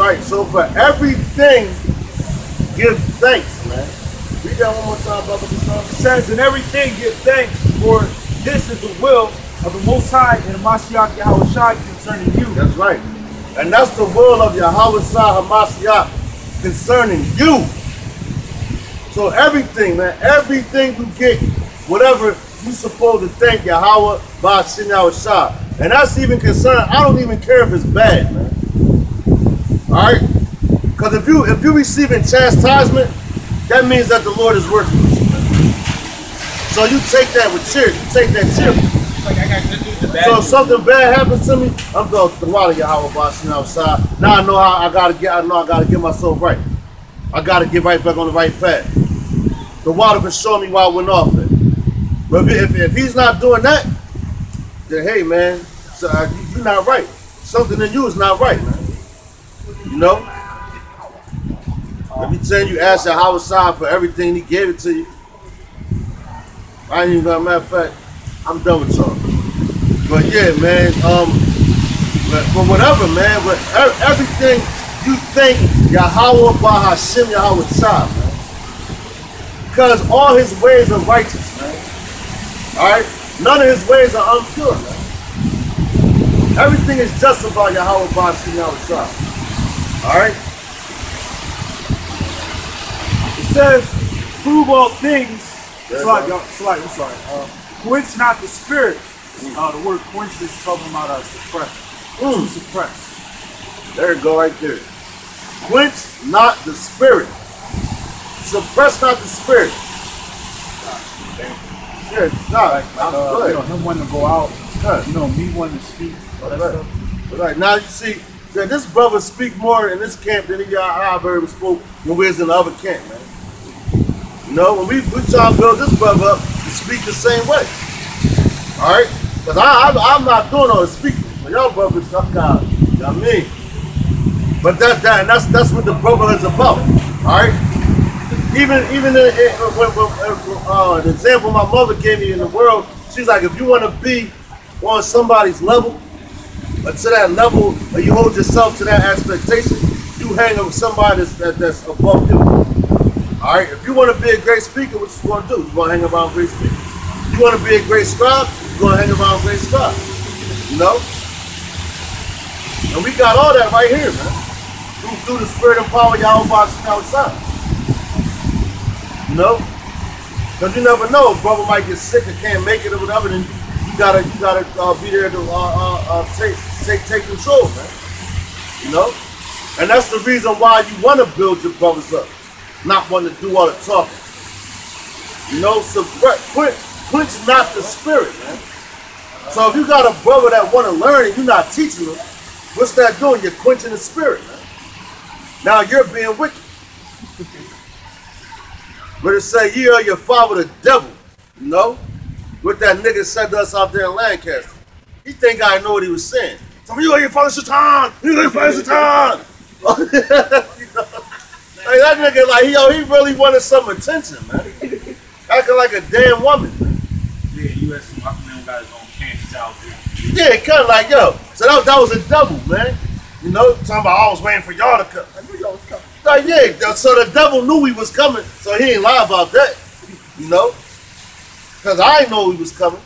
right. So for everything, give thanks, man. Read that one more time, brother. It says, in everything give thanks, for this is the will of the Most High and the Mashiach Yahweh Shai concerning you. That's right. And that's the will of Yahweh Hamashiach concerning you. So everything, man, everything you get, whatever you supposed to thank Yahweh Ba'ashin Yahweh Shah. And that's even concerned, I don't even care if it's bad, man. Alright? Because if you if you're receiving chastisement, that means that the Lord is working with you. So you take that with cheer. You take that cheerful. Like I got good news and bad So if something bad happens to me, I'm going to the water Yahweh Ba'ashin outside. Now I know how I gotta get I know I gotta get myself right. I gotta get right back on the right path. The water can show me why I went off it. But if, if, if he's not doing that, then hey man, so, uh, you- you're not right. Something in you is not right, man. You know? Let me tell you ask Yahweh Shah for everything, he gave it to you. I ain't even gonna matter of fact, I'm done with y'all. But yeah, man, um, but, but whatever, man, but everything you think Yahweh Bahashim Yahweh Shah, man. Because all his ways are righteous, man. Alright? None of his ways are impure, man. Everything is just about Yahweh Bahashim Yahweh Shah. Alright? It says, prove all things. Bro. y'all, slide, I'm sorry. Uh, quench not the spirit. Uh, the word quench is talking about uh, suppress. Mm, suppress. there you go, right there. Quench not the spirit. Suppress not the spirit. Yeah, nah, I'm Uh, you know, him wanting to go out. Yeah. You know, me wanting to speak. All that Right. stuff. Right now you see that this brother speak more in this camp than he I've ever spoke when we was in the other camp, man. You know, when we we try to build this brother up to speak the same way. All right, because I, I I'm not doing all the speaking. But y'all brothers, kind of, you know. But that that that's that's what the brother is about. All right. Even even in, in, uh, the example my mother gave me in the world, she's like, if you want to be on somebody's level, to that level, or you hold yourself to that expectation, you hang with somebody that's, that, that's above you. All right. If you want to be a great speaker, what you want to do? You want to hang around great speakers. You want to be a great scribe? You want to hang around great scribes. You know. And we got all that right here, man. Through, through the spirit and power of Yahweh Ba'ashem outside. You know? Because you never know, brother might get sick or can't make it or whatever, then you gotta you gotta uh, be there to uh, uh, uh, take take control, man. You know? And that's the reason why you want to build your brothers up, not want to do all the talking. You know, so quit quench not the spirit, man. So if you got a brother that want to learn and you're not teaching them, what's that doing? You're quenching the spirit, man. Now you're being wicked. But it say, ye are your father the devil, you know? What that nigga said to us out there in Lancaster. He think I know what he was saying. Some of you are your father Satan! You are your father Satan! you? Like that nigga, like, yo, he really wanted some attention, man. Acting like a damn woman. Yeah, U.S. Aquaman got his own camp out there. Yeah, kind of like, yo. So that, that was a double, man. You know, talking about I was waiting for y'all to come. I knew y'all was coming. Like, yeah, so the devil knew he was coming, so he ain't lie about that. You know? Because I know he was coming.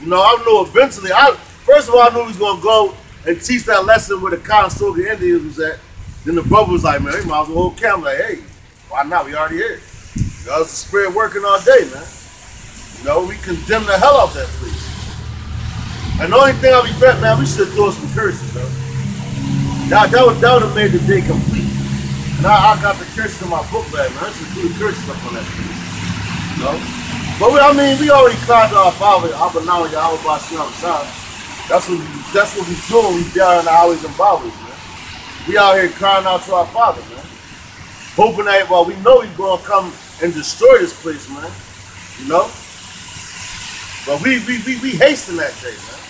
You know, I knew eventually. I First of all, I knew he was going to go and teach that lesson where the Conestoga Indians was at. Then the brother was like, man, he might as well hold camp. Like, hey, why not? We already here. You know, it's the spirit working all day, man. You know, we condemn the hell out of that place. And the only thing I regret, man, we should have thrown some curses, though. That, that would that would have made the day complete. And I, I got the curses in my book bag, man. I should do the curses up on that place. You know? But we, I mean, we already to our father, Abba now, Yahweh Bashim outside. That's what we, that's what we doing. We down in the alleys and byways, man. We out here crying out to our father, man. Hoping that, well, we know he's gonna come and destroy this place, man. You know? But we we we, we hasten that day, man.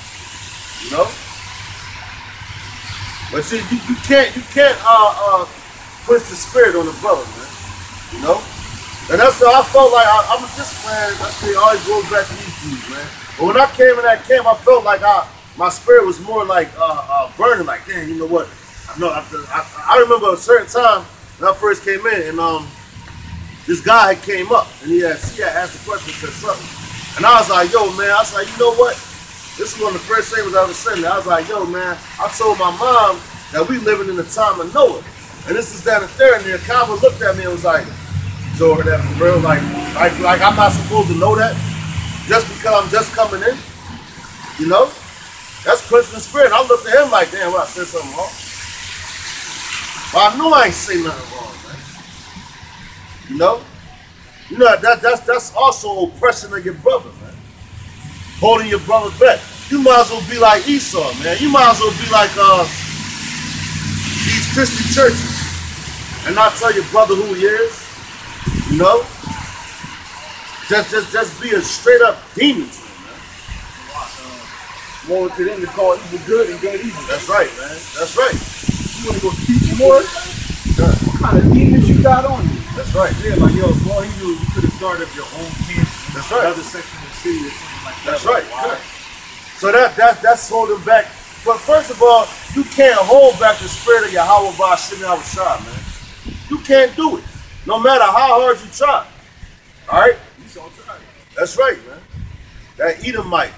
You know? But see, you, you can't you can't uh uh push the spirit on the brother, man. You know? And that's what I felt like I, I'm just man. That's what always goes back to these dudes, man. But when I came in that camp, I felt like I my spirit was more like uh, uh, burning. Like, damn, you know what? I know. I, I, I remember a certain time when I first came in, and um, this guy came up, and he had he had asked a question, said something, and I was like, yo, man. I was like, you know what? This is one of the first things I ever said. I was like, yo, man. I told my mom that we living in the time of Noah, and this is that and there. And the Kava looked at me and was like, Jordan, that for real, like, like, like I'm not supposed to know that just because I'm just coming in, you know? That's the spirit. I looked at him like, damn, well, I said something wrong. But I knew I ain't say nothing wrong, man. You know? You know, that, that's that's also oppression of your brother, man. Holding your brother back. You might as well be like Esau, man. You might as well be like uh, these Christian churches and not tell your brother who he is. You know? Just just just be a straight up demon to him, man. More to them to call evil good and good evil. That's right, man. That's right. You want to go teach more? Yeah, What kind of demons you got on you? That's right. Yeah, like yo, for all he knew, you could have started your own camp in That's right. another section of the city or something like that. That's right. Wow. So that that that's holding back. But first of all, you can't hold back the spirit of Yahweh by Shimon Shah, man. You can't do it. No matter how hard you try. All right? You saw try. That's right, man. That Edomite.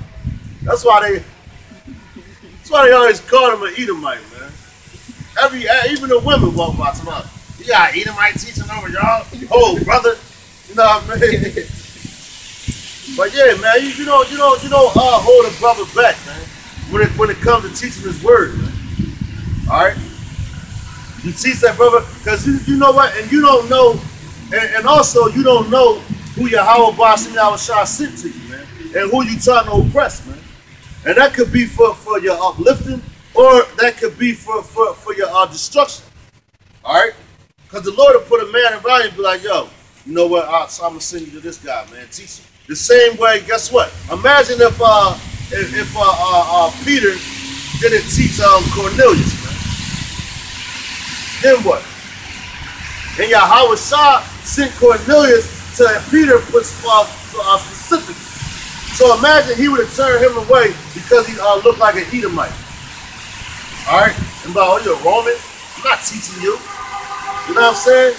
That's why they that's why they always call him an Edomite, man. Every eh, even the women walk by tomorrow. You got Edomite teaching over y'all. Oh, brother. You know what I mean? But yeah, man, you, you don't you don't you don't uh, hold a brother back, man. When it when it comes to teaching his word, man. All right. You teach that brother because you, you know what, and you don't know, and, and also you don't know who your Yahweh Basim Yahushua sent to you, man, and who you trying to oppress, man. And that could be for, for your uplifting, or that could be for for, for your uh, destruction. All right. Because the Lord will put a man around you and be like, yo, you know what? I, so I'm gonna send you to this guy, man. Teach him. The same way, guess what? Imagine if uh if, if uh, uh, uh Peter didn't teach um Cornelius, man. Then what? And Yahweh Shah sent Cornelius to Peter put uh, uh, specific. So imagine he would have turned him away because he uh, looked like an Edomite. All right, and by oh, you're Roman. I'm not teaching you. You know what I'm saying?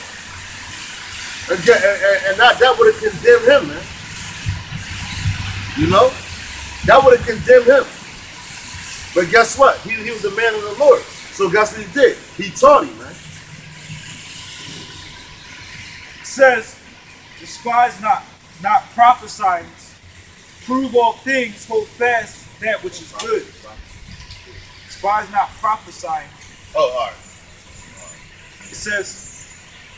And, and, and- and that, that would have condemned him, man. You know? That would have condemned him. But guess what? He, he was a man of the Lord. So guess what he did? He taught him, man. It says, despise not, not prophesying, prove all things, hold fast that which is good. Despise not prophesying. Oh, all right. It says,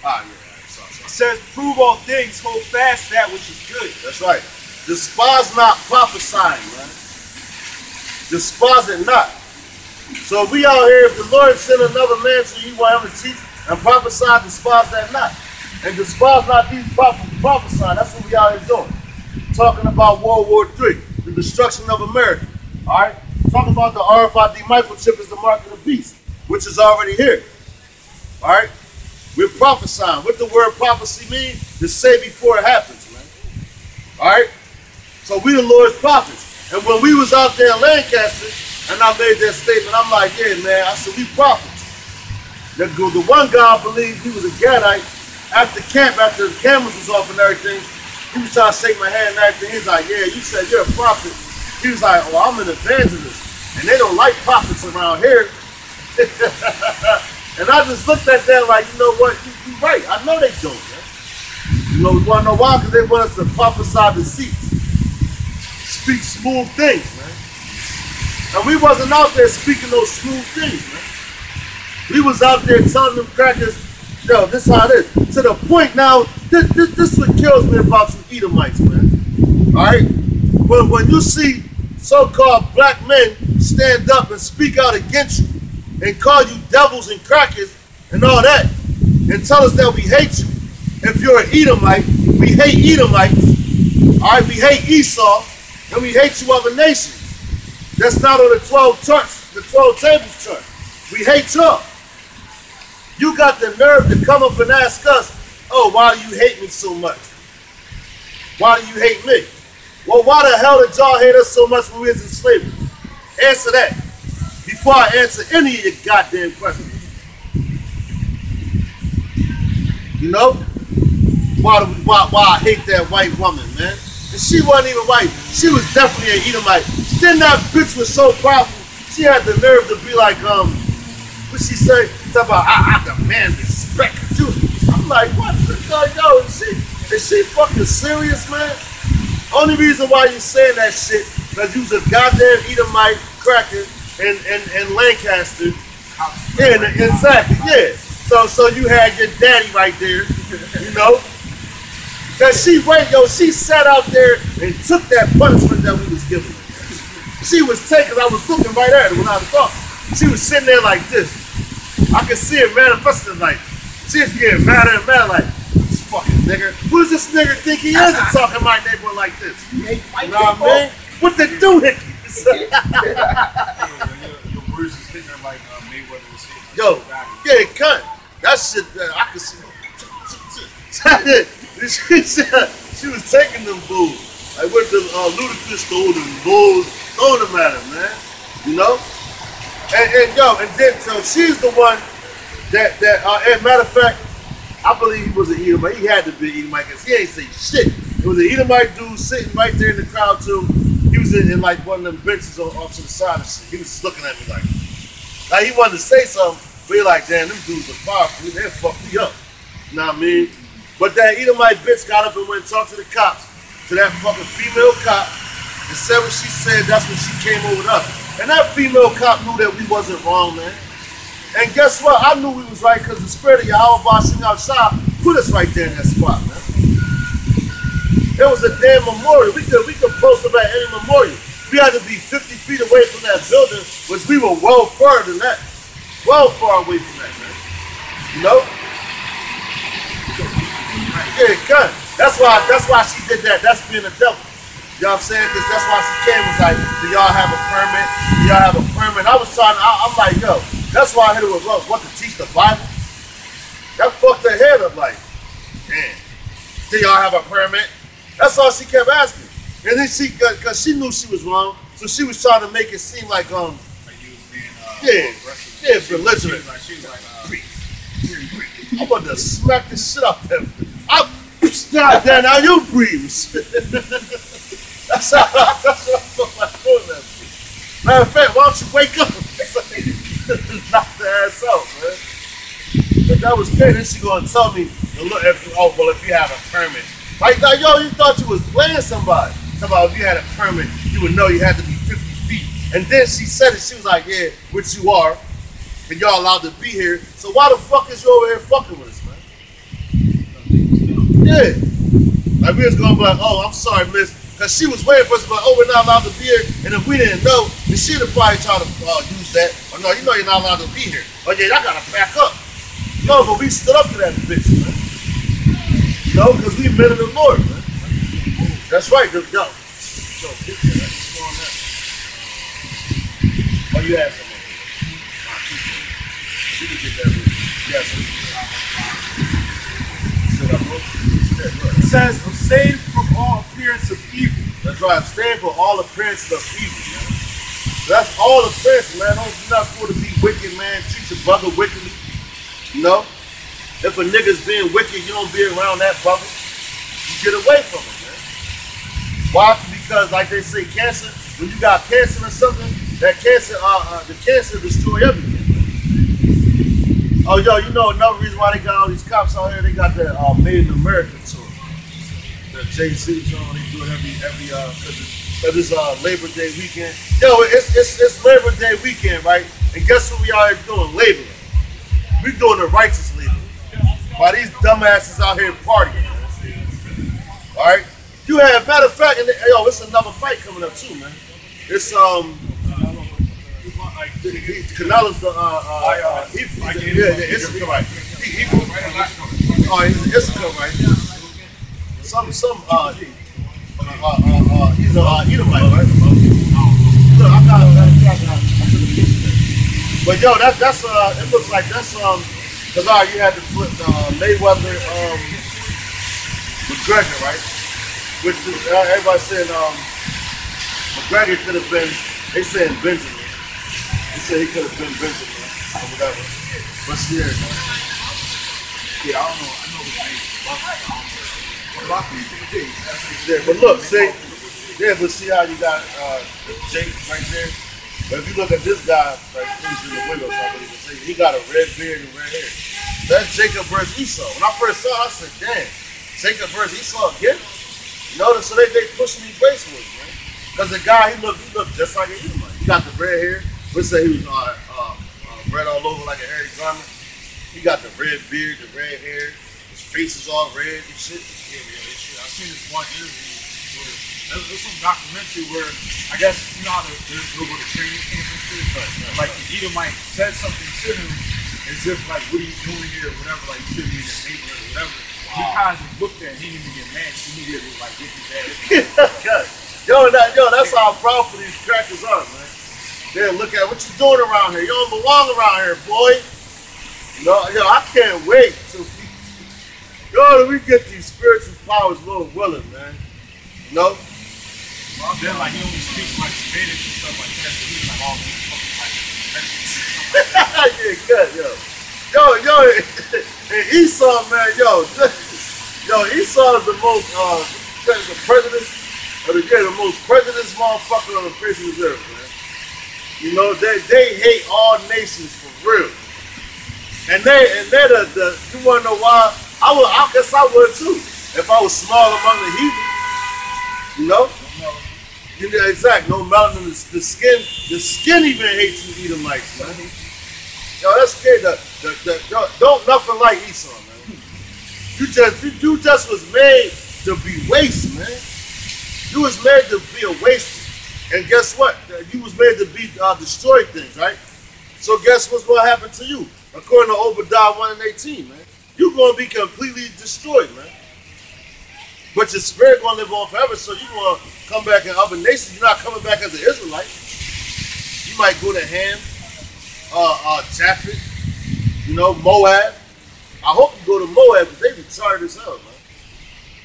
Ah, yeah. Sorry, sorry. it says, prove all things, hold fast that which is good. That's right. Despise not prophesying, man. Despise it not. So if we out here, if the Lord send another man to you, him to teach and prophesy, despise that not. And despise not these prophets prophesying. That's what we out here doing. Talking about World War III, the destruction of America. All right? Talking about the RFID microchip is the mark of the beast, which is already here. All right? We're prophesying. What the word prophecy mean? To say before it happens, man. All right? So we the Lord's prophets. And when we was out there in Lancaster, and I made that statement, I'm like, yeah, man, I said, we prophets. The, the one guy believed he was a Gadite. After camp, after the cameras was off and everything, he was trying to shake my hand and. He's like, yeah, you said you're a prophet. He was like, oh, I'm an evangelist. And they don't like prophets around here. and I just looked at them like, you know what, you, you're right. I know they don't, man. You know, you want to know why? Because they want us to prophesy deceits. Speak smooth things, man. And we wasn't out there speaking those smooth things, man. We was out there telling them crackers, yo, this how it is. To the point now, this, this, this is what kills me about some Edomites, man. All right? When, when you see so-called black men stand up and speak out against you and call you devils and crackers and all that and tell us that we hate you, if you're an Edomite, we hate Edomites. All right, we hate Esau, and we hate you other nations. That's not on the 12 charts, the 12 tables chart. We hate y'all. You got the nerve to come up and ask us oh, why do you hate me so much? Why do you hate me? Well, why the hell did y'all hate us so much when we was in slavery? Answer that before I answer any of your goddamn questions. You know? Why, why, why I hate that white woman, man? And she wasn't even white. She was definitely an Edomite. Then that bitch was so powerful, she had the nerve to be like, um, what she say? Talk about, I, I demand respect. You. Like, what the hell, yo, is she, is she fucking serious, man? Only reason why you saying that shit, because you was a goddamn Edomite cracker in, in, in Lancaster. Yeah, exactly, yeah. So so you had your daddy right there, you know? Cause she wait, yo, she sat out there and took that punishment that we was giving her. She was taking, I was looking right at her when I was talking. She was sitting there like this. I could see it manifesting like, she was getting madder and madder like, this fucking nigga. Who does this nigga think he is and talking my neighborhood like this? You know what I mean? What the doohickey? Your words is hitting her like uh, Mayweather was hitting. Yo, yeah, cunt. That shit, uh, I could see. she, said she was taking them bulls. Like with the uh, Ludacris stole them bulls, throwing them at him, man. You know? And, and yo, and then so she's the one that that uh, and matter of fact, I believe he was an Edomite. He had to be an Edomite because he ain't say shit. It was an Edomite dude sitting right there in the crowd too. He was in, in like one of them benches on, off to the side and shit. He was just looking at me like, like he wanted to say something, but he like, damn, them dudes are powerful. They fucked me up. You know what I mean? But that Edomite bitch got up and went and talked to the cops, to that fucking female cop, and said what she said. That's when she came over to us. And that female cop knew that we wasn't wrong, man. And guess what? I knew we was right because the spirit of Yahweh Bashing outside put us right there in that spot, man. There was a damn memorial. We could we could post about any memorial. We had to be 50 feet away from that building, which we were well far than that. Well far away from that, man. You know? Yeah, gun. That's why that's why she did that. That's being a devil. You know what I'm saying? Because that's why she came was like, do y'all have a permit? Do y'all have a permit? I was trying, I, I'm like, yo, that's why I hit her with love. What to teach the Bible? That fucked her head up like, man, do y'all have a permit? That's all she kept asking. And then she, because she knew she was wrong, so she was trying to make it seem like, um, Like you being, uh, Yeah, yeah, She belligerent. She was like, she was like, uh, I'm about to smack the shit out of them. I, God damn, now you breathe. that's what I shit. Matter of fact, why don't you wake up? Knock the ass out, man. But that was good. Then she gonna tell me, look, if, oh, well, if you have a permit. Like, now, yo, you thought you was playing somebody. Somebody, if you had a permit, you would know you had to be 50 feet. And then she said it, she was like, yeah, which you are, and y'all allowed to be here. So why the fuck is you over here fucking with us, man? Yeah. Like, we was gonna be like, oh, I'm sorry, miss. Because she was waiting for us, but oh, we're not allowed to be here. And if we didn't know, then she'd have probably tried to uh, use that. Oh, no, you know you're not allowed to be here. Oh, yeah, I gotta back up. No, but we stood up to that bitch, man. Know, because we men of the Lord, man. That's right, yo. Yo, on. Oh, you had something. You can get that with. Yes. It says, abstain from all appearance of. That's right. Stand for all appearances of evil, man. That's all appearances, man. Don't, you're not supposed to be wicked, man. Treat your brother wickedly. You know? If a nigga's being wicked, you don't be around that brother. You get away from him, man. Why? Because, like they say, cancer, when you got cancer or something, that cancer, uh, uh, the cancer destroy everything. Oh, yo, you know another reason why they got all these cops out here? They got the uh, Made in America the JC song. They do it every every uh cause it's, cause it's uh Labor Day weekend. Yo, it's, it's it's Labor Day weekend, right? And guess what we here doing? Laboring. We doing the righteous labor. While these dumbasses out here partying. All right. You have matter of fact, and yo, it's another fight coming up too, man. It's um. Canelo's the uh, uh, uh he, he, yeah, yeah, Issachar, right? He, he, oh, he's Issachar, right? Some, some, uh, uh, uh, uh, he's a uh, Edomite, right? Look, I got, I got, I got, a picture. But yo, that, that's, uh, it looks like that's, um, cause right, you had to put, uh, Mayweather, um, McGregor, right? Which is, uh, everybody saying um, McGregor could have been. They saying Benjamin. They said he could have been Benjamin or whatever. But yeah, man. Yeah, I don't know. I know but look, see, yeah, but see how you got uh, Jake right there. But if you look at this guy, like he's in the window, so I believe. See, he got a red beard and red hair. That's Jacob versus Esau. When I first saw, it, I said, "Damn, Jacob versus Esau again." You know, so they they pushing me gracefully, man. Because the guy, he looked, he looked just like Edomite. He got the red hair. We say he was uh, uh, uh, red all over like a hairy garment. He got the red beard, the red hair. Face is all red and shit. Yeah, yeah, it's true. I seen this one interview where there's, there's some documentary where I guess you know how there- there's a little bit of training camp and shit, but like the Edomite said something to him as if like what are you doing here or whatever, like you shouldn't be in this neighborhood or whatever. He kind of looked at didn't even get mad. He immediately was like, get his ass. Yo, that, yo, that's how proud for these crackers are, man. They look at what you doing around here. You don't belong around here, boy. You know, yo, I can't wait till yo, we get these spiritual powers Lord willing, man. You know? Well, then like he only speaks like Spanish and stuff like that, so he's like all these fucking like Mexican and stuff like that. yeah, good, yo. Yo, yo, and Esau, man, yo, yo, Esau is the most, uh, the president, or the, yeah, the most prejudiced motherfucker on the face of the earth, man. You know, they, they hate all nations for real. And they, and they're the, the you wanna know why? I would, I guess I would too, if I was small among the heathen. You know? You exact, no melanin, the, the skin, the skin even hates you Edomites, man. Yo, that's scary. The, the, the, yo, don't nothing like Esau, man. You just you, you just was made to be waste, man. You was made to be a waste. And guess what? You was made to be uh, destroy things, right? So guess what's going to happen to you? According to Obadiah 1 and 18, man. You're going to be completely destroyed, man. But your spirit going to live on forever, so you're going to come back in other nations. You're not coming back as an Israelite. You might go to Ham, uh, uh, Japheth, you know, Moab. I hope you go to Moab because they retarded as hell, man.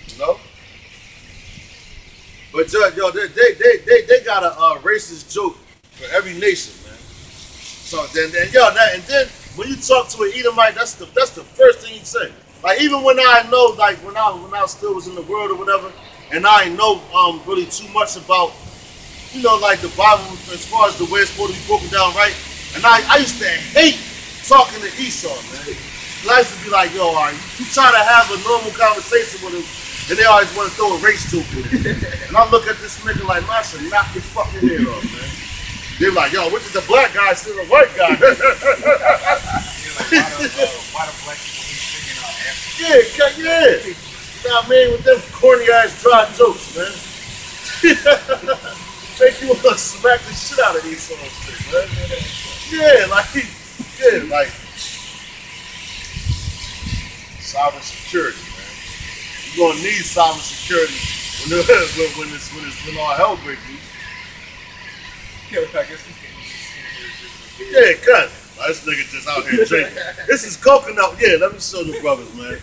You know? But yo, yo they, they, they, they, they got a uh, racist joke for every nation, man. So then, then yo, that, and then when you talk to an Edomite, that's the that's the first thing you say. Like even when I know, like when I when I still was in the world or whatever, and I know um really too much about, you know, like the Bible as far as the way it's supposed to be broken down, right? And I, I used to hate talking to Esau, man. I used to be like, yo, all right, you try to have a normal conversation with him, and they always want to throw a race in it. and I look at this nigga like, man, I should knock your fucking head off, man. They're like, yo, which is the black guy still the white guy? Like, why the, uh, why the black people keep singing African? yeah, yeah. You know what I mean? With them corny ass dry jokes, man. Make you want to smack the shit out of these songs, man. Yeah, like, yeah, like sovereign security, man. You're gonna need sovereign security when when when this when this when all hell breaks loose. Yeah, I guess we can't just sit here Yeah, cut. This nigga just out here drinking. this is coconut. Yeah, let me show the brothers, man.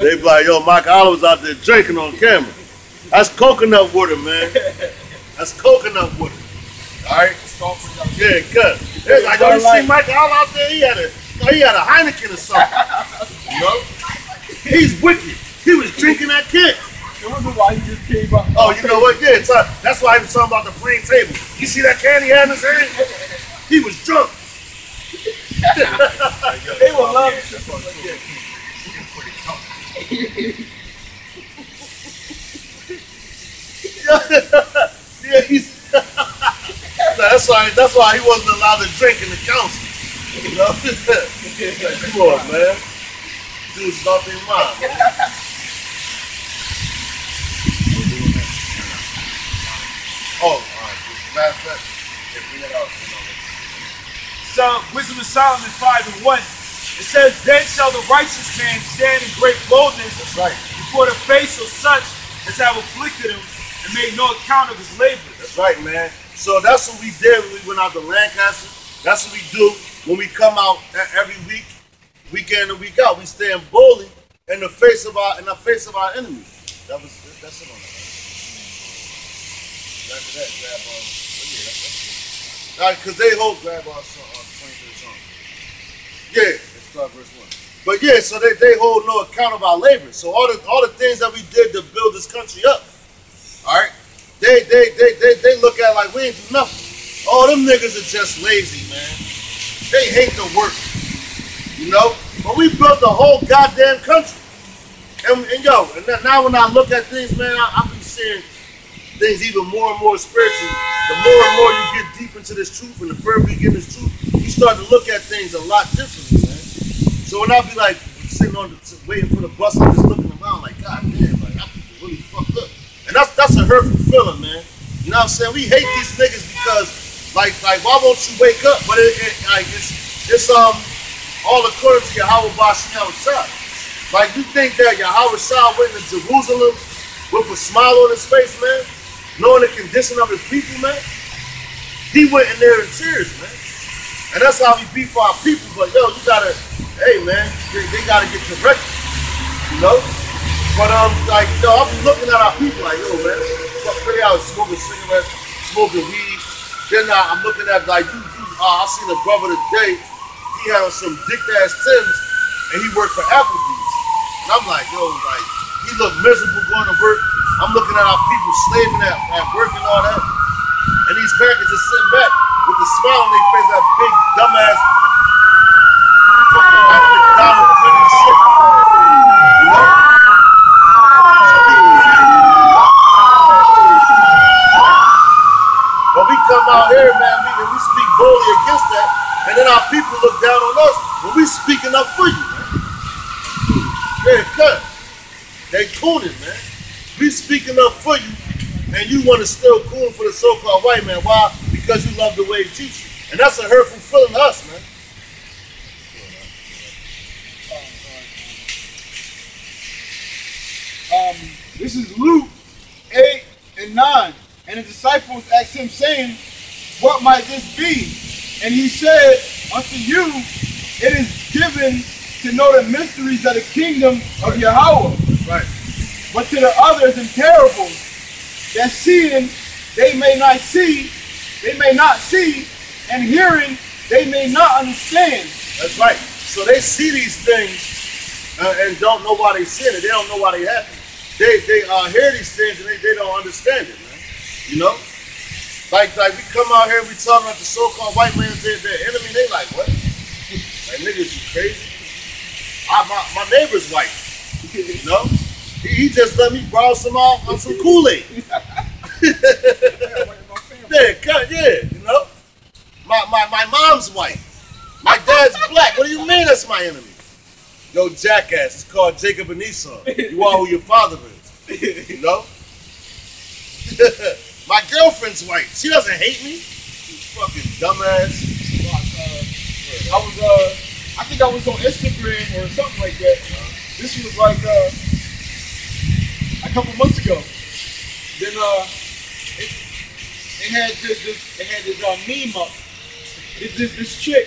They be like, yo, Mike Oliver's out there drinking on camera. That's coconut water, man. That's coconut water. All right. just talk for y'all. Yeah, cut. Hey, like, yo, you see Mike Oliver out there? He had a, he had a Heineken or something. You know? He's wicked. He was drinking that kid. I wonder why he just came up. Oh, you know what? Yeah, uh, that's why he was talking about the plain table. You see that can he had in his hand? He was drunk. They will love it. That's what I'm saying. We can put it tough. yeah, he's. that's why. That's why he wasn't allowed to drink in the council. You know? Like, come on, man. Dude's off their mind. Oh, all right. Matter of fact, yeah, bring it out. Wisdom of Solomon 5 and 1. It says, Then shall the righteous man stand in great boldness right. before the face of such as have afflicted him and made no account of his labor. That's right, man. So that's what we did when we went out to Lancaster. That's what we do when we come out every week, week in and week out. We stand boldly in the face of our in the face of our enemies. That was that's it on that. Right? After that, grab on. Oh yeah, that's that's. All right, because they hold grab on song on twenty third song. Yeah, let's start verse one. But yeah, so they, they hold no account of our labor. So all the all the things that we did to build this country up, all right, they they they they, they look at it like we ain't do nothing. All them niggas are just lazy, man. They hate the work, you know. But we built the whole goddamn country. And, and yo, and now when I look at things, man, I, I be seeing things even more and more spiritual. The more and more you get deep into this truth, and the further you get this truth, you start to look at things a lot differently, man. So when I be like sitting on the waiting for the bus and just looking around, like God damn, like I people really fucked up, and that's that's a hurtful feeling, man. You know what I'm saying? We hate these niggas because, like, like why won't you wake up? But it, it like it's it's um all according to Yahweh Bashem Shah. Like you think that Yahweh Shah went to Jerusalem with a smile on his face, man, knowing the condition of his people, man. He went in there in tears, man. And that's how we be for our people. But yo, you gotta, hey man, they, they gotta get corrected, you know. But um, like yo, I'm looking at our people like yo, man, fuck pretty out smoking cigarettes, smoking weed. Then I, I'm looking at like you, you uh, I seen a brother today. He had on some dick ass Tims, and he worked for Applebee's. And I'm like, yo, like he looked miserable going to work. I'm looking at our people slaving at, at work and all that. And these crackers just sitting back with the smile on their face, that big dumbass? But we come out here, man, we, and we speak boldly against that, and then our people look down on us when we speaking up for you, man. Cut. They cooning, man. We speaking up for you, and you want to still coon for the so-called white man. Why? Because you love the way he treats you. And that's a hurtful feeling to us, man. um, this is Luke 8 and 9. And the disciples asked him, saying, What might this be? And he said, Unto you it is given to know the mysteries of the kingdom of Yahweh. Right. But to the others in parables, that seeing they may not see, they may not see, and hearing they may not understand. That's right. So they see these things uh, and don't know why they seeing it. They don't know why they happen. They they uh, hear these things and they, they don't understand it, man. You know? Like like we come out here, we talking about the so-called white man's their, their enemy. They like what? Like niggas, you crazy? I, my, my neighbor's white. You know? He, just let me borrow some uh, uh, some Kool-Aid. Yeah, cut, yeah, you know? My, my, my mom's white. My dad's black. What do you mean that's my enemy? Yo, jackass, it's called Jacob and Esau. You are who your father is. You know? my girlfriend's white. She doesn't hate me. You fucking dumbass. I was uh I think I was on Instagram or something like that. This was like uh couple months ago. Then uh it, it had this, this it had this uh, meme up. This, this this chick,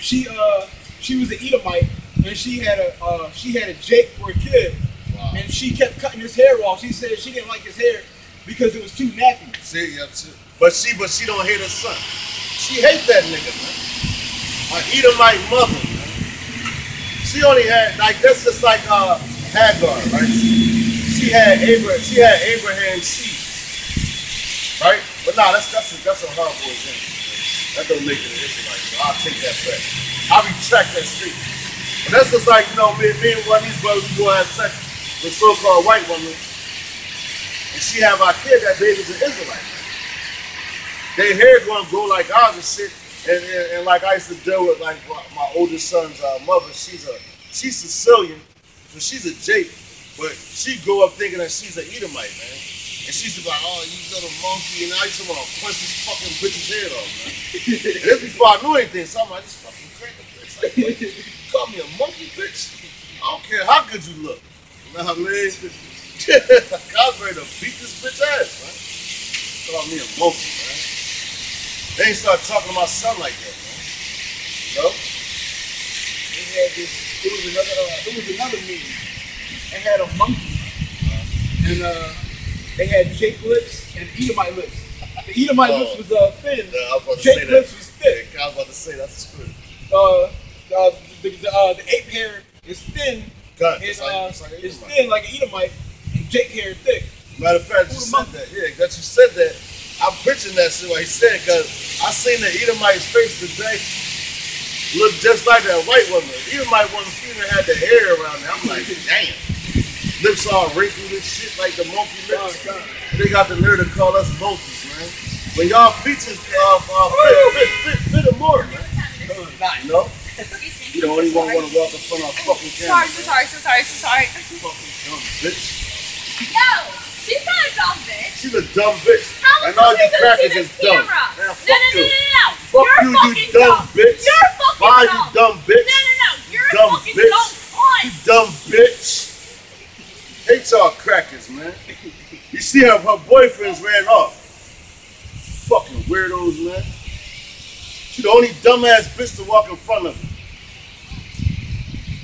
she uh she was an Edomite and she had a uh she had a Jake for a kid. Wow. And she kept cutting his hair off. She said she didn't like his hair because it was too nappy. See, yeah, see. But she but she don't hate her son. She hate that nigga, man. Him like mother, man. She only had like that's just like uh Hagar, right? She had Abraham she had Abraham's seed. Right? But nah, that's that's a that's a boy thing. That don't make it an Israelite. So I'll take that back. I'll retract that statement. But that's just like, you know, me, me and one of these brothers we go have sex with so-called white woman, and she have our kid, that baby's an Israelite. Their hair gonna grow like ours and shit. And, and, and like I used to deal with like my, my oldest son's uh, mother, she's a she's Sicilian, so she's a Jake, but she grew up thinking that she's an Edomite, man. And she used to be like, oh, you little monkey, and I to want to punch this fucking bitch's head off, man. and this before I knew anything, so I'm like, this fucking crazy bitch. Like, you call me a monkey, bitch? I don't care how good you look. You know what I mean? I was ready to beat this bitch ass, man. Call me a monkey, man. They ain't start talking to my son like that, man. You know? It had this. It was another. Uh, it was another meme. It had a monkey, and uh, they had Jake lips and Edomite lips. The Edomite Oh. lips was uh, thin. Yeah, I was about to Jake that. lips was thick. I was about to say that's true. Uh, uh, the, the, uh, the ape hair is thin. And, It's like, uh, it's like it's thin like an Edomite, and Jake hair thick. Matter of fact, you said that. Yeah, that you said that. I'm picturing that shit what he said because I seen the Edomite's face today. Look just like that white woman. Edomite woman even had the hair around there. I'm like, damn. Lips all wrinkled and shit like the monkey lips. They got the nerve to call us monkeys, man. When y'all features uh, uh, fit, fit, fit, fit them more, man. You know? You the only one want to walk in front of a fucking camera. Sorry, so sorry, so sorry, so sorry. Fucking dumb bitch. No, she's not a dumb bitch. She's a dumb bitch. How and all you crackers is dumb. Man, No, fuck no, no, no, no, no. Fuck You're you, you dumb dumb. bitch. You're fucking Why dumb. you dumb bitch? No, no, no. You're Dumb fucking bitch. dumb. You dumb bitch. Hate y'all crackers, man. You see her, her boyfriends ran off. Fucking weirdos, man. She the only dumbass bitch to walk in front of me.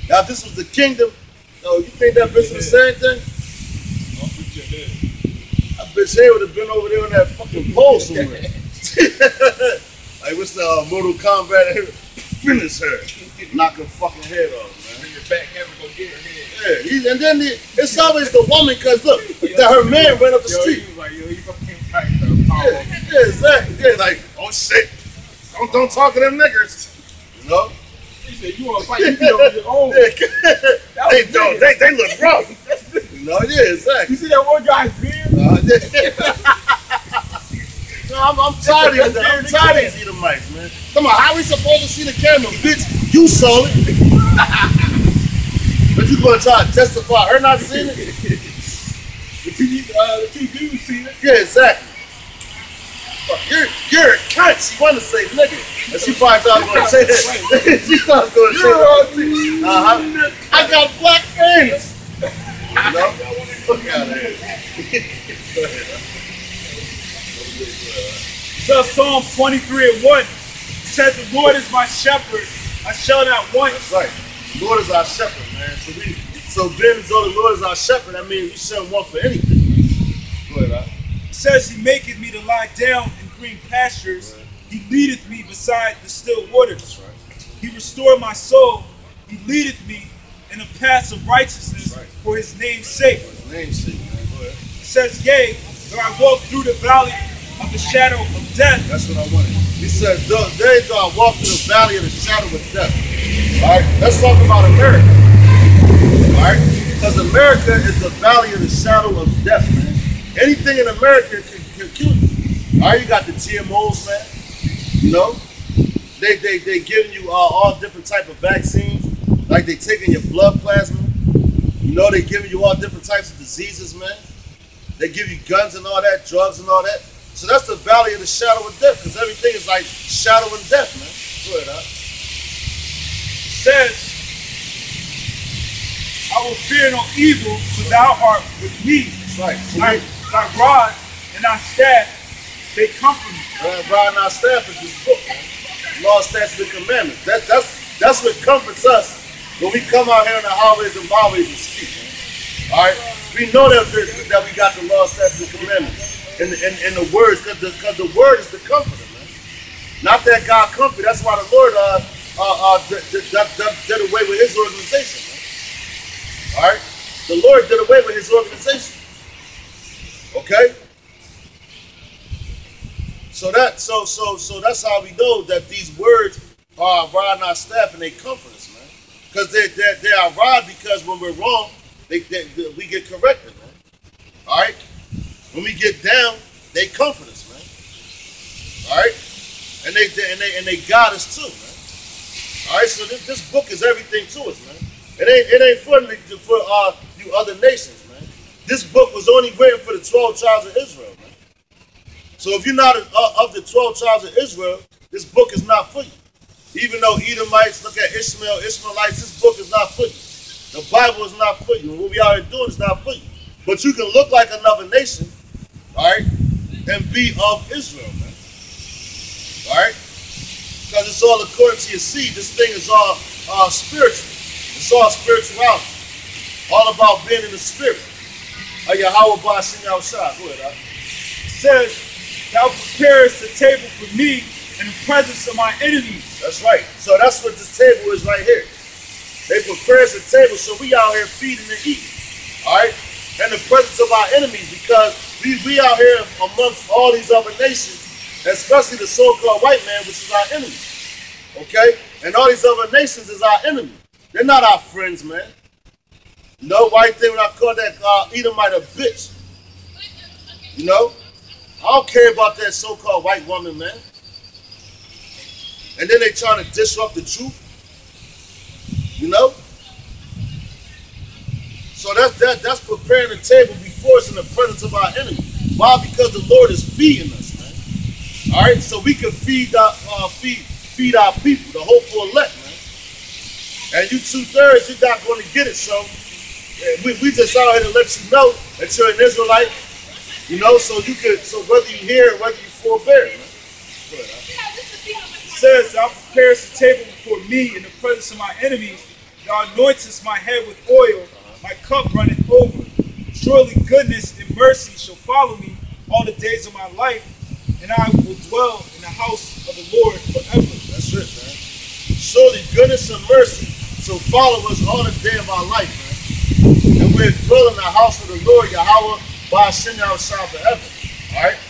Now, if this was the kingdom, oh, you think that bitch would say anything? That bitch would have been over there on that fucking pole somewhere. like, what's the uh, Mortal Kombat? Finish her. Knock her fucking head off, man. Bring your back go get her. Yeah, he, and then the, it's always the woman, cause look, that her man ran up the street. he was like, yo, you fucking right, though. Yeah, yeah, exactly. Yeah, like, oh shit, don't don't talk to them niggers. You know? He said, you want to fight, you over your own. Yeah. they don't. They, they look rough. Know? Yeah, exactly. You see that one guy's beard? Uh, yeah. no, I'm, I'm tired of these. I'm tired of these Edomites, man. Come on, how we supposed to see the camera, bitch? You saw it. But you gonna try to testify her not seeing it? The two, uh, the two dudes seen it. Yeah, exactly. You're you're a cunt. She wanted to say nigga, and she probably thought I was gonna say that. she thought I was gonna say that. Uh huh. I got black friends. You know? Fuck out of here. Go ahead. So Psalms 23 and 1 says, The Lord is my shepherd, I shall not want. That's right. Lord is our shepherd, man. So we, so then, so the Lord is our shepherd. That means we shouldn't want for anything. Go ahead, huh? It says, He maketh me to lie down in green pastures. He leadeth me beside the still waters. He restored my soul. He leadeth me in the paths of righteousness Right. for his name's sake. His. Go ahead. It says, Yea, though I walk through the valley of the shadow of death, That's what I wanted. He said, "Though- There you go. I walk through the valley of the shadow of death. All right, let's talk about America. All right, because America is the valley of the shadow of death, man. Anything in America can, can kill you. All right, you got the GMOs, man. You know, they they they giving you uh, all different type of vaccines, like they taking your blood plasma. You know, they giving you all different types of diseases, man. They give you guns and all that, drugs and all that. So that's the valley of the shadow of death, because everything is like shadow and death, man. Go ahead, huh? says, I will fear no evil, for thou art with me. That's right. So Thy, thy rod and thy staff, they comfort me. uh, riding our staff is this book, man. Law, statutes, and commandments. That, that's that's what comforts us when we come out here on the highways and byways and speak. Man. All right, we know that that that we got the law, statutes, and commandments in the, in, in the words, because the, 'cause the word is the comforter, man. Not that God comfort. That's why the Lord uh uh, uh did, did, away with His organization. Man. All right, the Lord did away with His organization. Okay. So that so so so that's how we know that these words are riding our staff and they comfort us, man. Because they they they are rod because when we're wrong, they, they, they- we get corrected, man. All right. When we get down, they comfort us, man. All right. And they, and they and they guide us too, man. All right. So this, this book is everything to us, man. It ain't it ain't for for uh you other nations, man. This book was only written for the twelve tribes of Israel, man. So if you're not uh, of the 12 tribes of Israel, this book is not for you. Even though Edomites look at Ishmael, Ishmaelites, this book is not for you. The Bible is not for you. What we are doing is not for you. But you can look like another nation, right, and be of Israel, man. All right? Because it's all according to your seed. This thing is all uh, spiritual. It's all spirituality. All about being in the spirit. Oh, Yahweh Bashim Yahushua. Go ahead, says, Thou preparest a table for me in the presence of my enemies. That's right. So that's what this table is right here. They prepare a table so we out here feeding and eating. All right? In the presence of our enemies because we, we out here amongst all these other nations, especially the so-called white man, which is our enemy. Okay? And all these other nations is our enemy. They're not our friends, man. No white thing when I call that uh, Edomite a bitch. You know? I don't care about that so-called white woman, man. And then they trying to disrupt the truth. You know? So that's that that's preparing the table us in the presence of our enemy. Why? Because the Lord is feeding us, man. Alright, so we can feed our uh, feed feed our people, the hopeful elect, man. And you two-thirds, you're not going to get it. So we, we just out here to let you know that you're an Israelite. You know, so you could so whether you hear it, whether you forbear, man. Ahead, huh? says, Thou preparest a table before me in the presence of my enemies. Thou anointest my head with oil, my cup runneth over. Surely goodness and mercy shall follow me all the days of my life, and I will dwell in the house of the Lord forever. That's it, man. Surely goodness and mercy shall follow us all the day of our life, man. And we're dwelling in the house of the Lord, Yahweh, by Hashem Yahushua forever. Alright?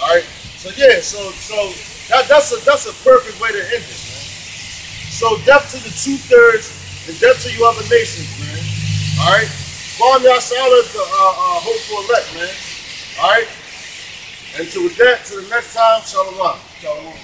Alright? So yeah, so so that, that's a that's a perfect way to end it, man. So death to the two-thirds and death to you other nations, man. Alright? Bomb Yashala is the uh, uh, hopeful elect, man. Alright? And to with that, to the next time, shalom. Shalom.